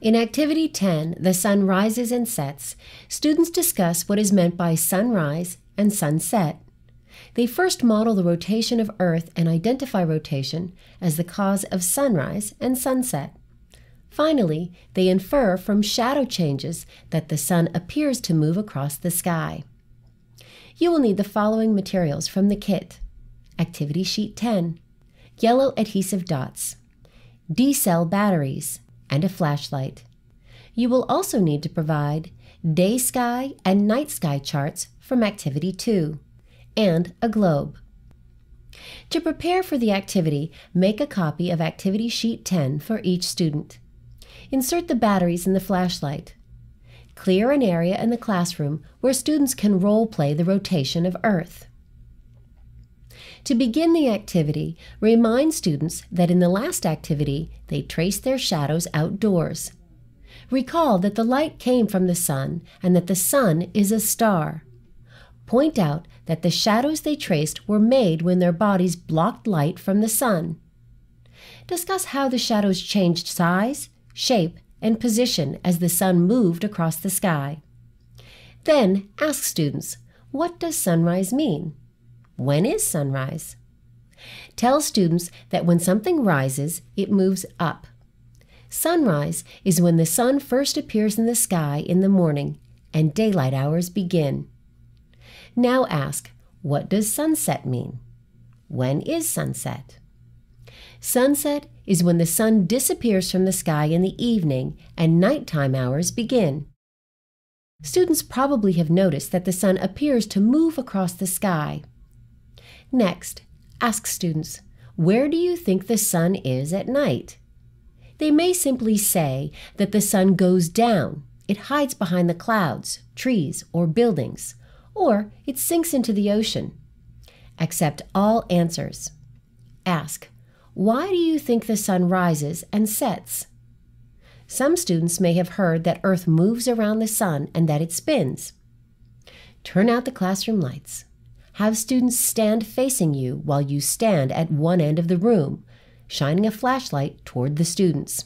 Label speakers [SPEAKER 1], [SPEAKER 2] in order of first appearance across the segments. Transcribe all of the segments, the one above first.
[SPEAKER 1] In Activity 10, The Sun Rises and Sets, students discuss what is meant by sunrise and sunset. They first model the rotation of Earth and identify rotation as the cause of sunrise and sunset. Finally, they infer from shadow changes that the sun appears to move across the sky. You will need the following materials from the kit Activity Sheet 10, yellow adhesive dots, D cell batteries, and a flashlight. You will also need to provide day sky and night sky charts from Activity 2 and a globe. To prepare for the activity, make a copy of Activity Sheet 10 for each student. Insert the batteries in the flashlight. Clear an area in the classroom where students can role play the rotation of Earth. To begin the activity, remind students that in the last activity they traced their shadows outdoors. Recall that the light came from the sun and that the sun is a star. Point out that the shadows they traced were made when their bodies blocked light from the sun. Discuss how the shadows changed size, shape, and position as the sun moved across the sky. Then ask students, what does sunrise mean? When is sunrise? Tell students that when something rises, it moves up. Sunrise is when the sun first appears in the sky in the morning and daylight hours begin. Now ask, what does sunset mean? When is sunset? Sunset is when the sun disappears from the sky in the evening and nighttime hours begin. Students probably have noticed that the sun appears to move across the sky. Next, ask students, where do you think the sun is at night? They may simply say that the sun goes down, it hides behind the clouds, trees, or buildings, or it sinks into the ocean. Accept all answers. Ask, why do you think the sun rises and sets? Some students may have heard that Earth moves around the sun and that it spins. Turn out the classroom lights. Have students stand facing you while you stand at one end of the room, shining a flashlight toward the students.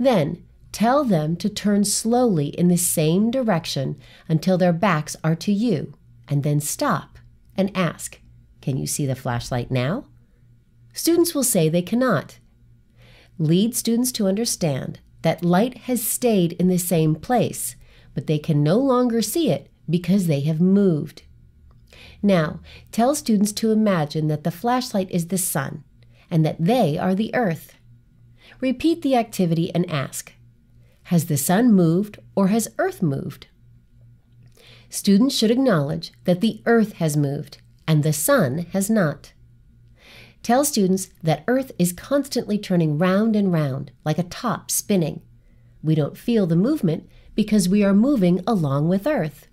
[SPEAKER 1] Then tell them to turn slowly in the same direction until their backs are to you, and then stop and ask, Can you see the flashlight now? Students will say they cannot. Lead students to understand that light has stayed in the same place, but they can no longer see it because they have moved. Now, tell students to imagine that the flashlight is the sun and that they are the earth. Repeat the activity and ask Has the sun moved or has earth moved? Students should acknowledge that the earth has moved and the sun has not. Tell students that Earth is constantly turning round and round, like a top spinning. We don't feel the movement because we are moving along with Earth.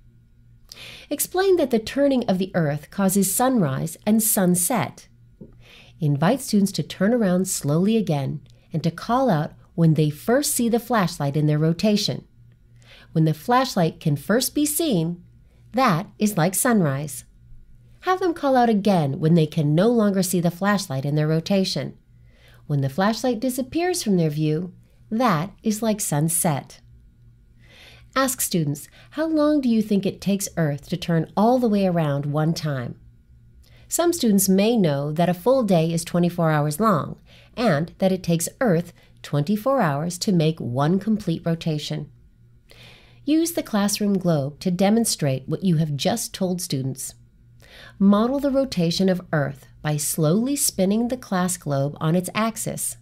[SPEAKER 1] Explain that the turning of the Earth causes sunrise and sunset. Invite students to turn around slowly again and to call out when they first see the flashlight in their rotation. When the flashlight can first be seen, that is like sunrise have them call out again when they can no longer see the flashlight in their rotation. When the flashlight disappears from their view, that is like sunset. Ask students, how long do you think it takes Earth to turn all the way around one time? Some students may know that a full day is 24 hours long and that it takes Earth 24 hours to make one complete rotation. Use the classroom globe to demonstrate what you have just told students model the rotation of Earth by slowly spinning the class globe on its axis.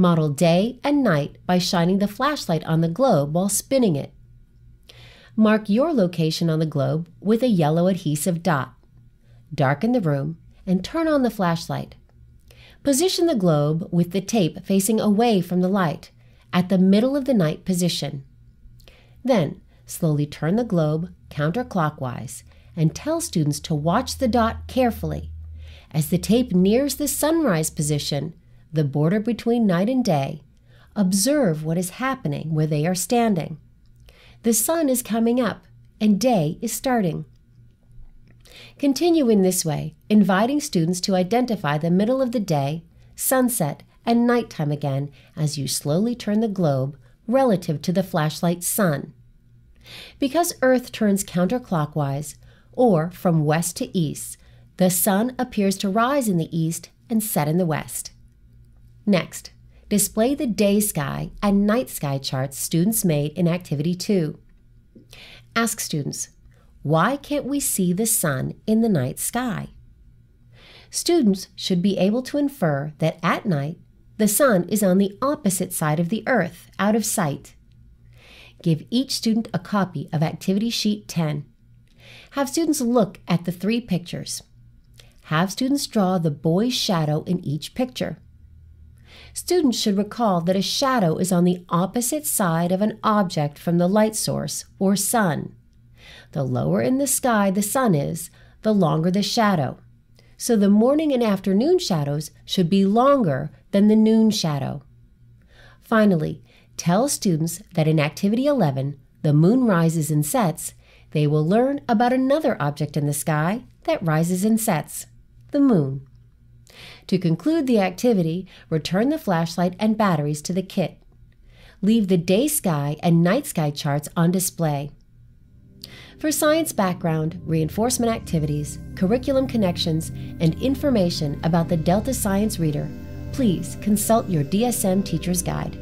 [SPEAKER 1] Model day and night by shining the flashlight on the globe while spinning it. Mark your location on the globe with a yellow adhesive dot. Darken the room and turn on the flashlight. Position the globe with the tape facing away from the light at the middle of the night position. Then slowly turn the globe counterclockwise and tell students to watch the dot carefully. As the tape nears the sunrise position, the border between night and day, observe what is happening where they are standing. The sun is coming up and day is starting. Continue in this way, inviting students to identify the middle of the day, sunset, and nighttime again as you slowly turn the globe relative to the flashlight's sun. Because Earth turns counterclockwise, or from west to east, the sun appears to rise in the east and set in the west. Next, display the day sky and night sky charts students made in Activity 2. Ask students, why can't we see the sun in the night sky? Students should be able to infer that at night the sun is on the opposite side of the earth, out of sight. Give each student a copy of Activity Sheet 10. Have students look at the three pictures. Have students draw the boy's shadow in each picture. Students should recall that a shadow is on the opposite side of an object from the light source, or sun. The lower in the sky the sun is, the longer the shadow. So the morning and afternoon shadows should be longer than the noon shadow. Finally, tell students that in Activity 11, The Moon Rises and Sets, they will learn about another object in the sky that rises and sets the moon. To conclude the activity, return the flashlight and batteries to the kit. Leave the day sky and night sky charts on display. For science background, reinforcement activities, curriculum connections, and information about the Delta Science Reader, please consult your DSM Teacher's Guide.